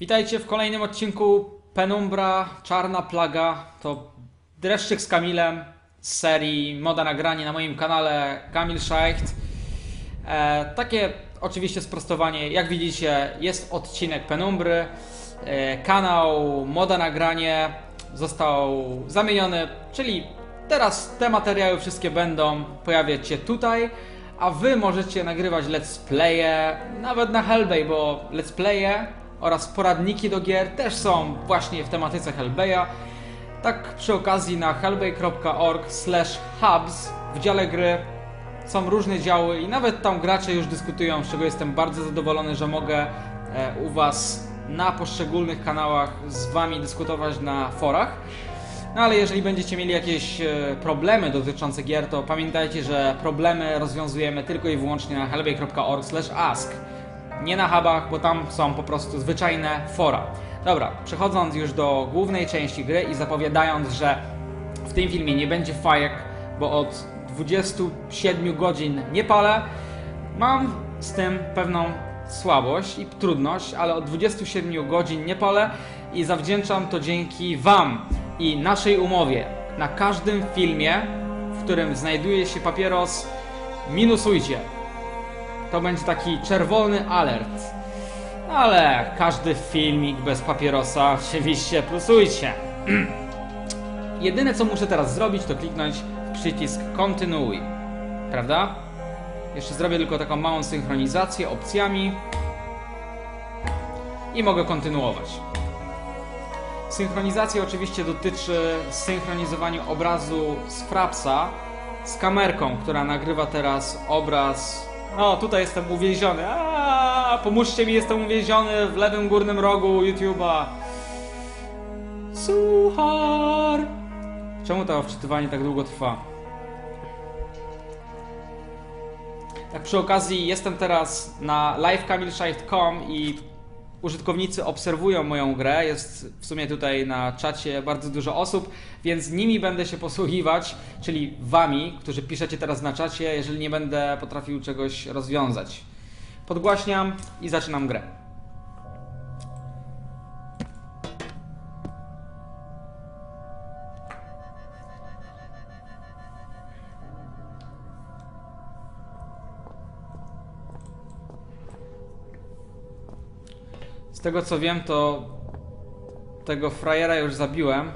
Witajcie w kolejnym odcinku Penumbra, Czarna Plaga. To dreszczyk z Kamilem z serii Moda Nagranie na moim kanale Kamil Scheicht. E, takie oczywiście sprostowanie, jak widzicie jest odcinek Penumbry. E, kanał Moda Nagranie został zamieniony, czyli teraz te materiały wszystkie będą pojawiać się tutaj. A wy możecie nagrywać let's playe, nawet na Hellbay, bo let's playe oraz poradniki do gier też są właśnie w tematyce Hellbaya. Tak przy okazji na hellbay.org hubs w dziale gry są różne działy i nawet tam gracze już dyskutują, z czego jestem bardzo zadowolony, że mogę e, u Was na poszczególnych kanałach z Wami dyskutować na forach. No ale jeżeli będziecie mieli jakieś e, problemy dotyczące gier, to pamiętajcie, że problemy rozwiązujemy tylko i wyłącznie na hellbay.org/ask. Nie na hubach, bo tam są po prostu zwyczajne fora. Dobra, przechodząc już do głównej części gry i zapowiadając, że w tym filmie nie będzie fajek, bo od 27 godzin nie palę, mam z tym pewną słabość i trudność, ale od 27 godzin nie palę i zawdzięczam to dzięki Wam i naszej umowie. Na każdym filmie, w którym znajduje się papieros, minusujcie. To będzie taki czerwony alert. Ale każdy filmik bez papierosa oczywiście plusujcie. Jedyne co muszę teraz zrobić to kliknąć w przycisk kontynuuj. Prawda? Jeszcze zrobię tylko taką małą synchronizację opcjami. I mogę kontynuować. Synchronizacja oczywiście dotyczy synchronizowania obrazu z Frapsa z kamerką, która nagrywa teraz obraz. No, tutaj jestem uwięziony. Pomóżcie mi, jestem uwięziony w lewym górnym rogu YouTube'a. Suchar! Czemu to wczytywanie tak długo trwa? Tak przy okazji jestem teraz na livekamilshift.com i użytkownicy obserwują moją grę. Jest w sumie tutaj na czacie bardzo dużo osób, więc nimi będę się posługiwać, czyli wami, którzy piszecie teraz na czacie, jeżeli nie będę potrafił czegoś rozwiązać. Podgłaśniam i zaczynam grę. Tego co wiem, to tego frajera już zabiłem.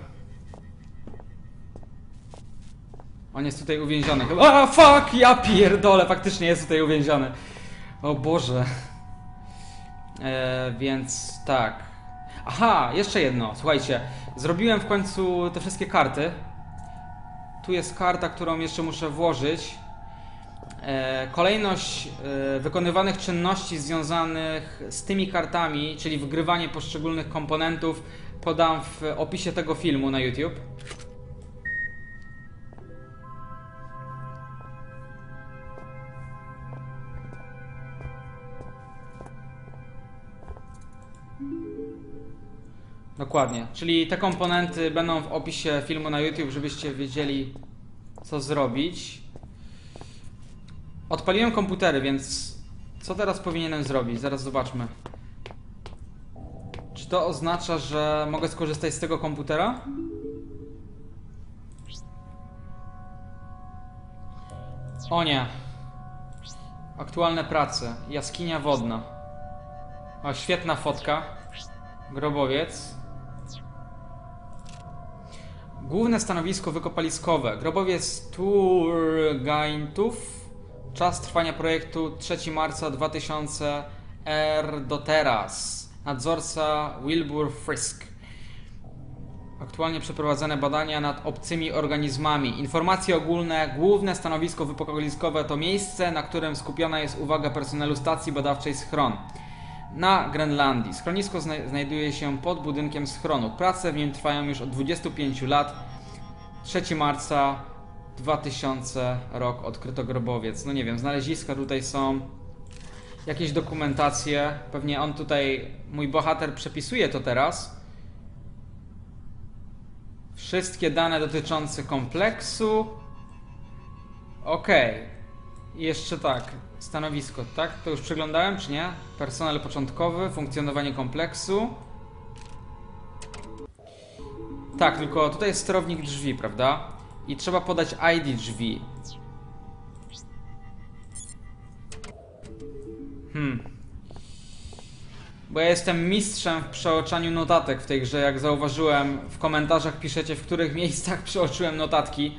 On jest tutaj uwięziony. Chyba. A fuck! Ja pierdolę, faktycznie jest tutaj uwięziony. O Boże. E, więc tak. Aha, jeszcze jedno. Słuchajcie, zrobiłem w końcu te wszystkie karty. Tu jest karta, którą jeszcze muszę włożyć. E, Kolejność e, wykonywanych czynności związanych z tymi kartami, czyli wgrywanie poszczególnych komponentów, podam w opisie tego filmu na YouTube. Dokładnie, czyli te komponenty będą w opisie filmu na YouTube, żebyście wiedzieli co zrobić. Odpaliłem komputery, więc co teraz powinienem zrobić? Zaraz zobaczmy. Czy to oznacza, że mogę skorzystać z tego komputera? O nie. Aktualne prace. Jaskinia wodna. O, świetna fotka. Grobowiec. Główne stanowisko wykopaliskowe. Grobowiec Turgaintów. Czas trwania projektu 3 marca 2000 R do teraz. Nadzorca Wilbur Frisk. Aktualnie przeprowadzane badania nad obcymi organizmami. Informacje ogólne. Główne stanowisko wypokoliskowe to miejsce, na którym skupiona jest uwaga personelu stacji badawczej Schron. Na Grenlandii. Schronisko zna znajduje się pod budynkiem schronu. Prace w nim trwają już od 25 lat. 3 marca 2000 rok odkryto grobowiec. No nie wiem, znaleziska tutaj są. Jakieś dokumentacje. Pewnie on tutaj, mój bohater przepisuje to teraz. Wszystkie dane dotyczące kompleksu. Okej. I jeszcze tak, stanowisko, tak? To już przeglądałem, czy nie? Personel początkowy, funkcjonowanie kompleksu. Tak, tylko tutaj jest sterownik drzwi, prawda? I trzeba podać ID drzwi. Hmm. Bo ja jestem mistrzem w przeoczaniu notatek w tej grze, jak zauważyłem. W komentarzach piszecie, w których miejscach przeoczyłem notatki.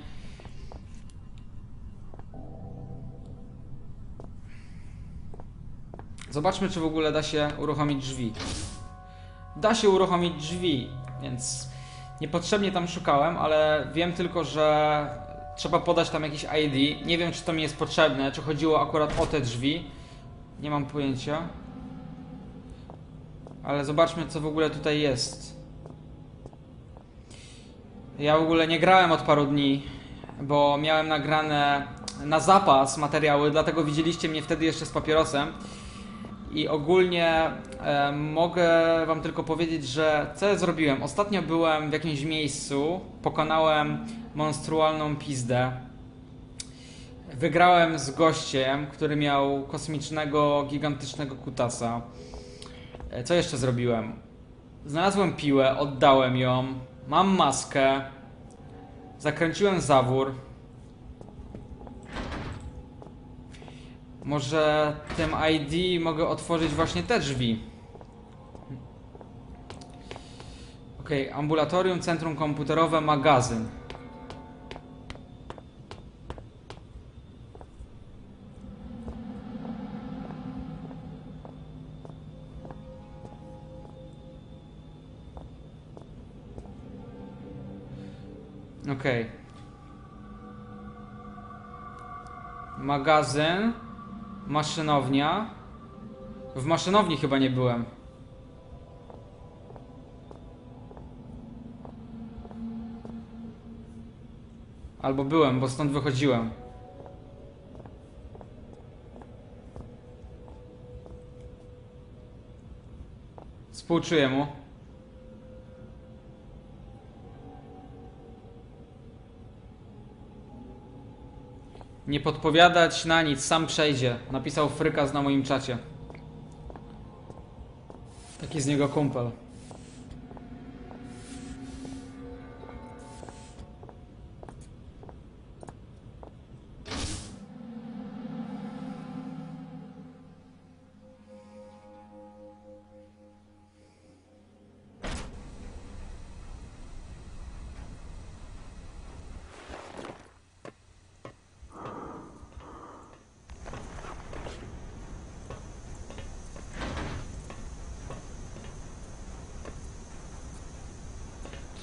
Zobaczmy, czy w ogóle da się uruchomić drzwi. Da się uruchomić drzwi, więc niepotrzebnie tam szukałem, ale wiem tylko, że trzeba podać tam jakiś ID. Nie wiem, czy to mi jest potrzebne, czy chodziło akurat o te drzwi. Nie mam pojęcia. Ale zobaczmy, co w ogóle tutaj jest. Ja w ogóle nie grałem od paru dni, bo miałem nagrane na zapas materiały, dlatego widzieliście mnie wtedy jeszcze z papierosem. I ogólnie e, mogę Wam tylko powiedzieć, że co zrobiłem? Ostatnio byłem w jakimś miejscu, pokonałem monstrualną pizdę. Wygrałem z gościem, który miał kosmicznego, gigantycznego kutasa. E, Co jeszcze zrobiłem? Znalazłem piłę, oddałem ją, mam maskę, zakręciłem zawór. Może tym ID mogę otworzyć właśnie te drzwi. Ok, ambulatorium, centrum komputerowe, magazyn. Ok. Magazyn, maszynownia. W maszynowni chyba nie byłem. Albo byłem, bo stąd wychodziłem. Współczuję mu. Nie podpowiadać na nic, sam przejdzie. Napisał Frykas na moim czacie. Taki z niego kumpel.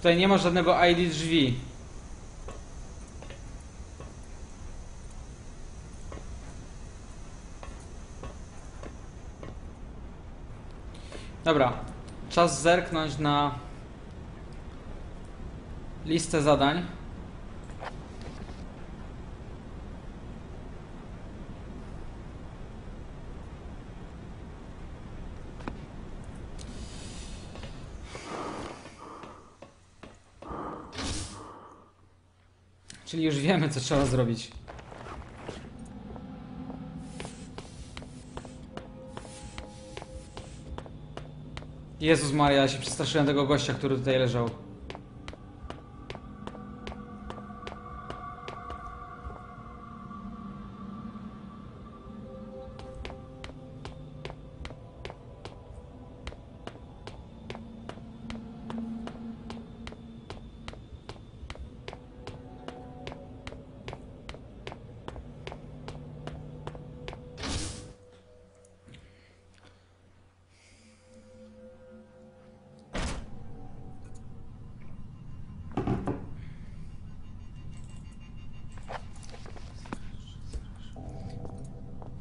Tutaj nie ma żadnego ID drzwi. Dobra, czas zerknąć na listę zadań. Czyli już wiemy, co trzeba zrobić. Jezus Maria, ja się przestraszyłem tego gościa, który tutaj leżał.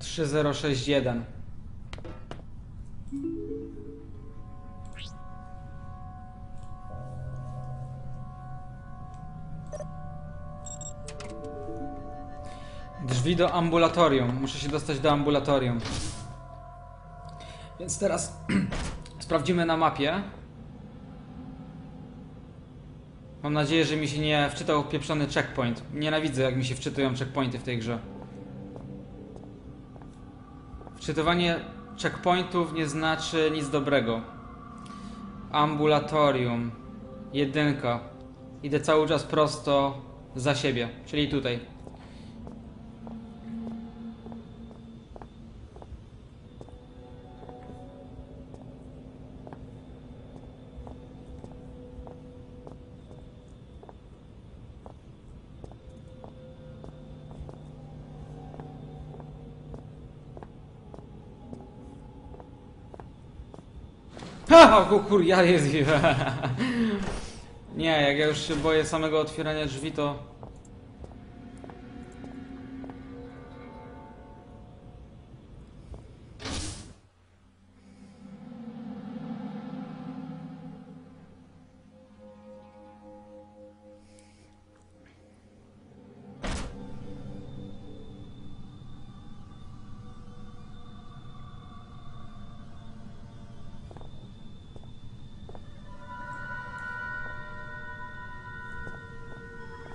Trzy zero sześć jeden. Drzwi do ambulatorium. Muszę się dostać do ambulatorium. Więc teraz sprawdzimy na mapie. Mam nadzieję, że mi się nie wczytał pieprzony checkpoint. Nienawidzę, jak mi się wczytują checkpointy w tej grze. Wczytywanie checkpointów nie znaczy nic dobrego. Ambulatorium. Jedynka. Idę cały czas prosto za siebie, czyli tutaj. Ha, o kur, ja jest. Nie, jak ja już się boję samego otwierania drzwi, to.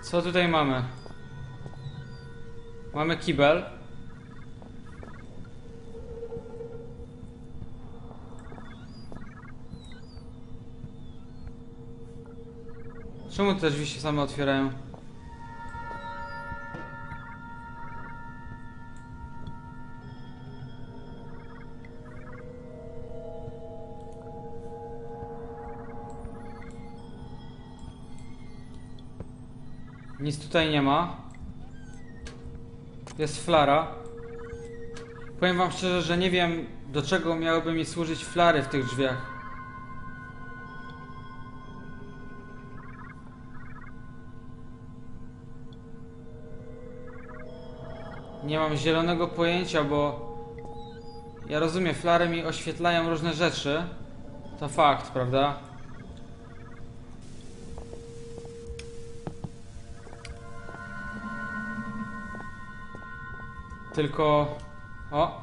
Co tutaj mamy? Mamy kibel. Czemu te drzwi się same otwierają? Nic tutaj nie ma. Jest flara. Powiem wam szczerze, że nie wiem do czego miałyby mi służyć flary w tych drzwiach. Nie mam zielonego pojęcia, bo ja rozumiem, flary mi oświetlają różne rzeczy. To fakt, prawda? Tylko. O!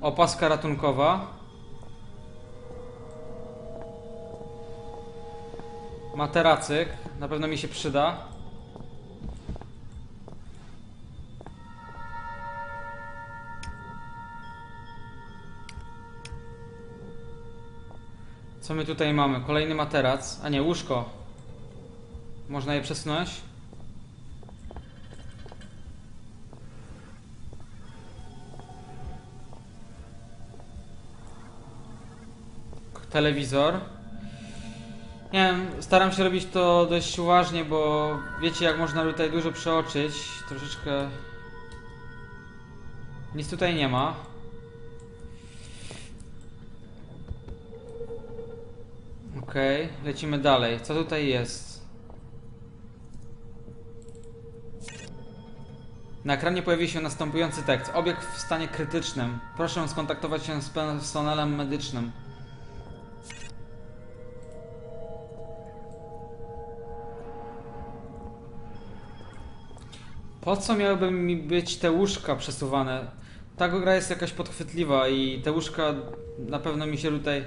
Opaska ratunkowa. Materacyk. Na pewno mi się przyda. Co my tutaj mamy? Kolejny materac. A nie, łóżko. Można je przesunąć? Telewizor. Nie wiem, staram się robić to dość uważnie, bo wiecie jak można tutaj dużo przeoczyć. Troszeczkę... Nic tutaj nie ma. Okej, okay, lecimy dalej. Co tutaj jest? Na ekranie pojawi się następujący tekst. Obiekt w stanie krytycznym. Proszę skontaktować się z personelem medycznym. Po co miałyby mi być te łóżka przesuwane? Ta gra jest jakaś podchwytliwa i te łóżka na pewno mi się tutaj...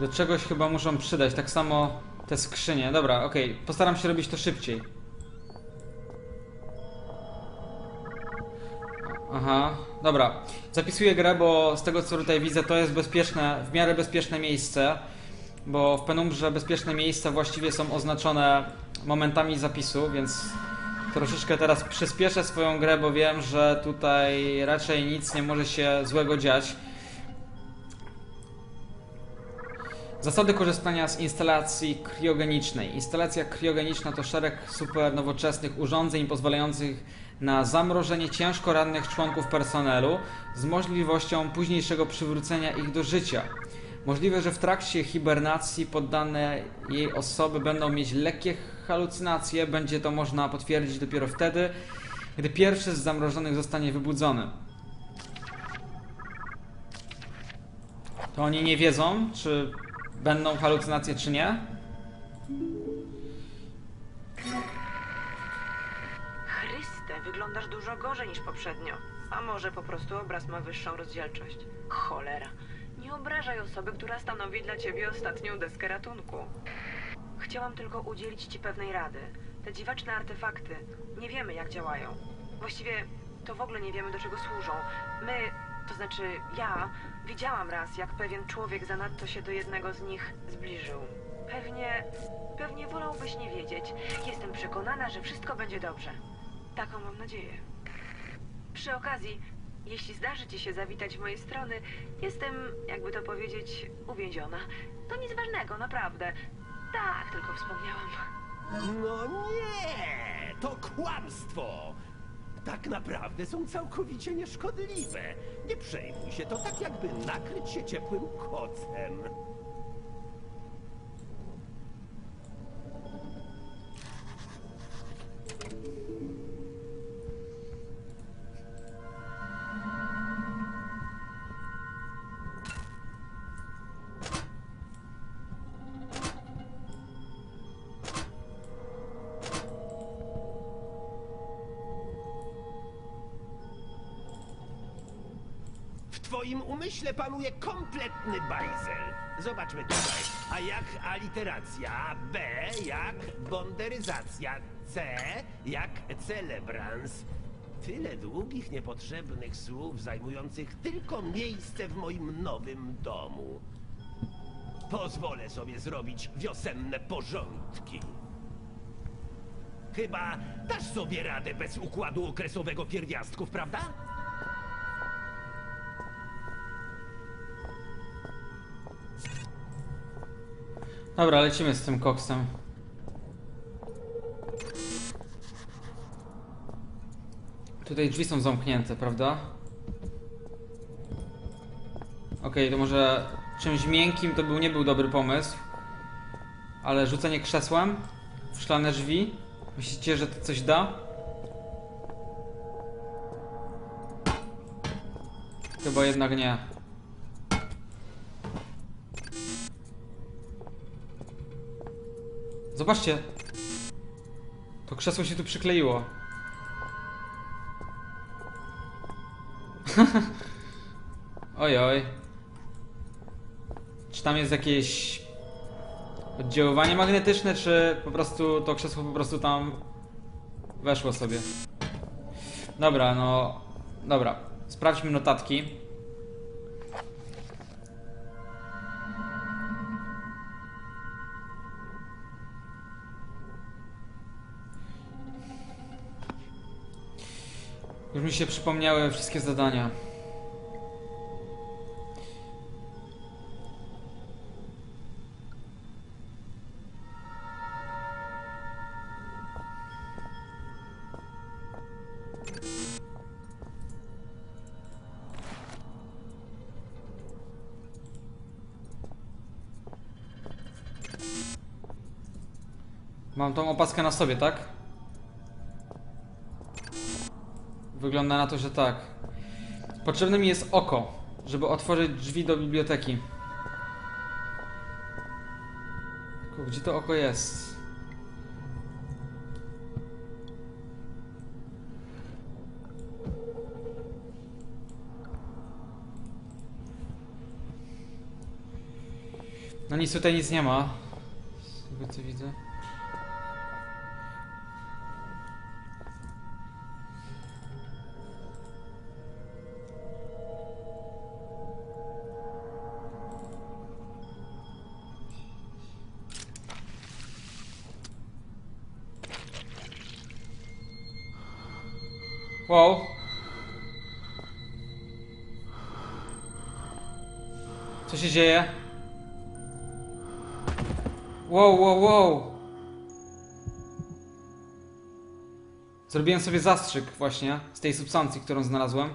Do czegoś chyba muszą przydać, tak samo te skrzynie. Dobra, okej, okay. postaram się robić to szybciej. Aha, dobra. Zapisuję grę, bo z tego co tutaj widzę, to jest bezpieczne, w miarę bezpieczne miejsce bo w penumbrze bezpieczne miejsca właściwie są oznaczone momentami zapisu, więc troszeczkę teraz przyspieszę swoją grę, bo wiem, że tutaj raczej nic nie może się złego dziać. Zasady korzystania z instalacji kriogenicznej. Instalacja kriogeniczna to szereg super nowoczesnych urządzeń pozwalających na zamrożenie ciężko rannych członków personelu z możliwością późniejszego przywrócenia ich do życia. Możliwe, że w trakcie hibernacji poddane jej osoby będą mieć lekkie halucynacje. Będzie to można potwierdzić dopiero wtedy, gdy pierwszy z zamrożonych zostanie wybudzony. To oni nie wiedzą, czy będą halucynacje, czy nie. Chryste, wyglądasz dużo gorzej niż poprzednio. A może po prostu obraz ma wyższą rozdzielczość. Cholera. Nie osoby, która stanowi dla ciebie ostatnią deskę ratunku. Chciałam tylko udzielić ci pewnej rady. Te dziwaczne artefakty, nie wiemy jak działają. Właściwie to w ogóle nie wiemy do czego służą. My To znaczy, ja widziałam raz, jak pewien człowiek zanadto się do jednego z nich zbliżył. Pewnie, pewnie wolałbyś nie wiedzieć. Jestem przekonana, że wszystko będzie dobrze. Taką mam nadzieję. Przy okazji, jeśli zdarzy ci się zawitać w moje strony, jestem, jakby to powiedzieć, uwięziona. To nic ważnego, naprawdę. Tak, tylko wspomniałam. No nie, to kłamstwo. Tak naprawdę są całkowicie nieszkodliwe. Nie przejmuj się, to tak jakby nakryć się ciepłym kocem. W twoim umyśle panuje kompletny bajzel. Zobaczmy tutaj. A jak aliteracja? B jak bonderyzacja? C jak celebrans? Tyle długich, niepotrzebnych słów zajmujących tylko miejsce w moim nowym domu. Pozwolę sobie zrobić wiosenne porządki. Chyba dasz sobie radę bez układu okresowego pierwiastków, prawda? Dobra, lecimy z tym koksem. Tutaj drzwi są zamknięte, prawda? Okej, to może czymś miękkim to był nie był dobry pomysł. Ale rzucenie krzesłem w szklane drzwi? Myślicie, że to coś da? Chyba jednak nie. Zobaczcie. To krzesło się tu przykleiło. oj, oj. Czy tam jest jakieś oddziaływanie magnetyczne, czy po prostu to krzesło po prostu tam weszło sobie? Dobra, no... Dobra. Sprawdźmy notatki. Już mi się przypomniały wszystkie zadania. Mam tą opaskę na sobie, tak? Wygląda na to, że tak. Potrzebne mi jest oko, żeby otworzyć drzwi do biblioteki. Gdzie to oko jest? No nic tutaj nic nie ma. Z tego co widzę. Wow. Co się dzieje? Wow, wow, wow. Zrobiłem sobie zastrzyk właśnie z tej substancji, którą znalazłem.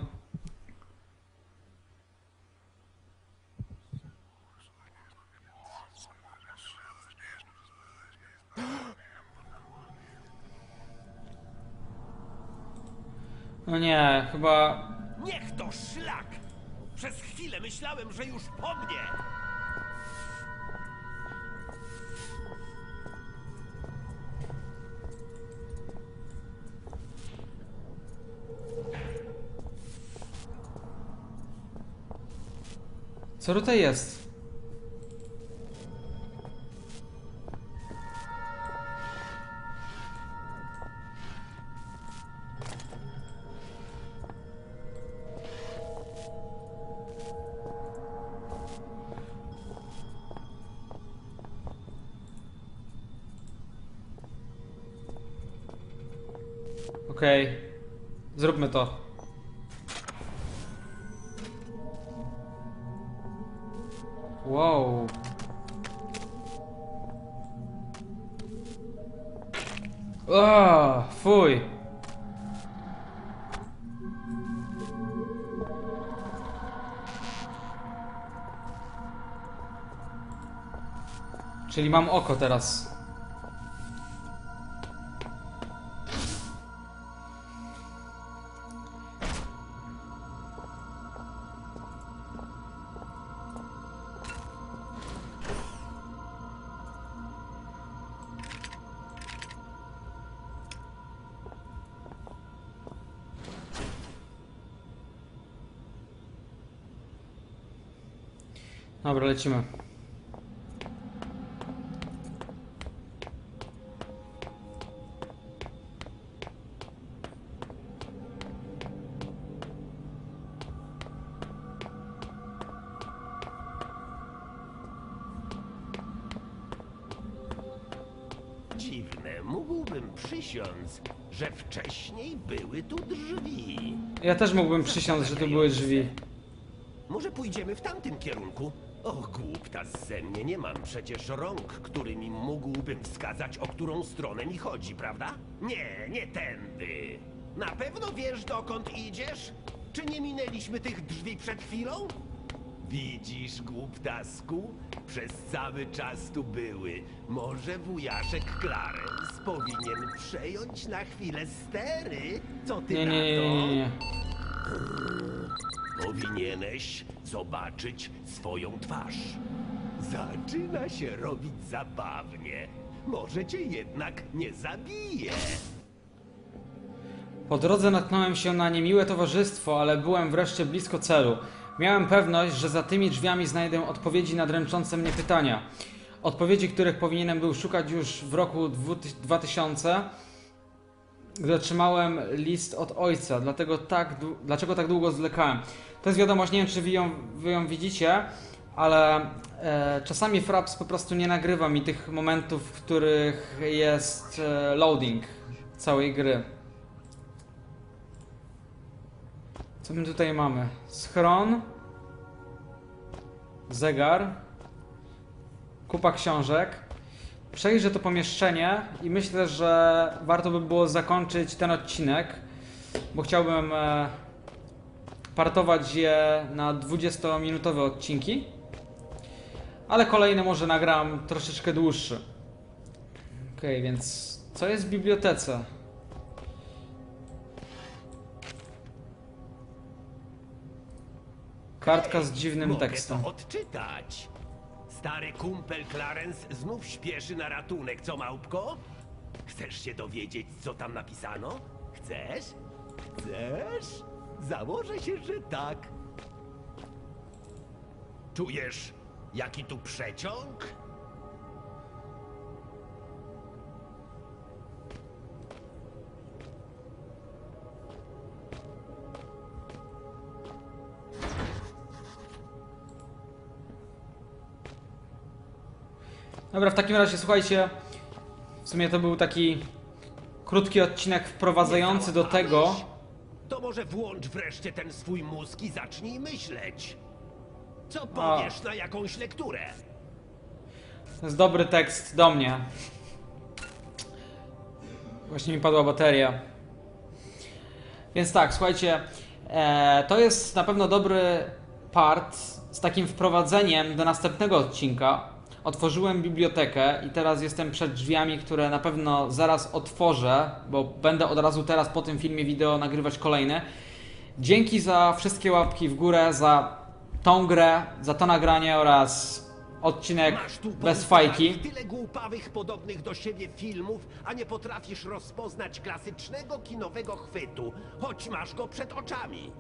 No nie, chyba Niech to szlak! Przez chwilę myślałem, że już po mnie! Co tutaj jest? O, fuj. Czyli mam oko teraz. Dobra, lecimy. Dziwne, mógłbym przysiąc, że wcześniej były tu drzwi. Ja też mógłbym przysiąc, że tu były drzwi. Może pójdziemy w tamtym kierunku? O, głupta ze mnie, nie mam przecież rąk, którymi mógłbym wskazać, o którą stronę mi chodzi, prawda? Nie, nie tędy. Na pewno wiesz, dokąd idziesz? Czy nie minęliśmy tych drzwi przed chwilą? Widzisz, głuptasku? Przez cały czas tu były. Może wujaszek Clarence powinien przejąć na chwilę stery? Co ty Nie, na nie, nie, to? nie, nie. Powinieneś zobaczyć swoją twarz. Zaczyna się robić zabawnie. Może cię jednak nie zabije. Po drodze natknąłem się na niemiłe towarzystwo, ale byłem wreszcie blisko celu. Miałem pewność, że za tymi drzwiami znajdę odpowiedzi na dręczące mnie pytania. Odpowiedzi, których powinienem był szukać już w roku 2000, gdy otrzymałem list od ojca. Dlatego tak, dlaczego tak długo zwlekałem? To jest wiadomość, nie wiem czy wy ją, wy ją widzicie, ale e, czasami Fraps po prostu nie nagrywa mi tych momentów, w których jest e, loading całej gry. Co my tutaj mamy? Schron, zegar, kupa książek. Przejrzę to pomieszczenie i myślę, że warto by było zakończyć ten odcinek, bo chciałbym e, partować je na 20-minutowe odcinki, ale kolejne może nagram troszeczkę dłuższy. Okej, więc co jest w bibliotece? Kartka z dziwnym Mogę tekstem. to odczytać. Stary kumpel Clarence znów śpieszy na ratunek, co małpko? Chcesz się dowiedzieć, co tam napisano? Chcesz? Chcesz? Założę się, że tak. Czujesz, jaki tu przeciąg? Dobra, w takim razie słuchajcie, w sumie to był taki krótki odcinek wprowadzający do tego. Może włącz wreszcie ten swój mózg i zacznij myśleć. Co powiesz na jakąś lekturę? To jest dobry tekst do mnie. Właśnie mi padła bateria. Więc tak, słuchajcie, e, to jest na pewno dobry part z takim wprowadzeniem do następnego odcinka. Otworzyłem bibliotekę i teraz jestem przed drzwiami, które na pewno zaraz otworzę, bo będę od razu teraz po tym filmie wideo nagrywać kolejne. Dzięki za wszystkie łapki w górę, za tą grę, za to nagranie oraz odcinek bez fajki. tyle głupawych, podobnych do siebie filmów, a nie potrafisz rozpoznać klasycznego kinowego chwytu, choć masz go przed oczami.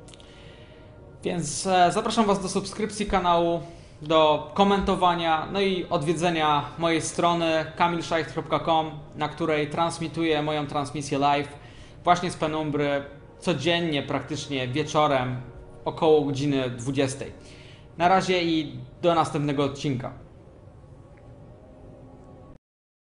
Więc e, zapraszam Was do subskrypcji kanału, do komentowania, no i odwiedzenia mojej strony kamilschacht.com, na której transmituję moją transmisję live właśnie z penumbry codziennie, praktycznie wieczorem około godziny 20. Na razie i do następnego odcinka.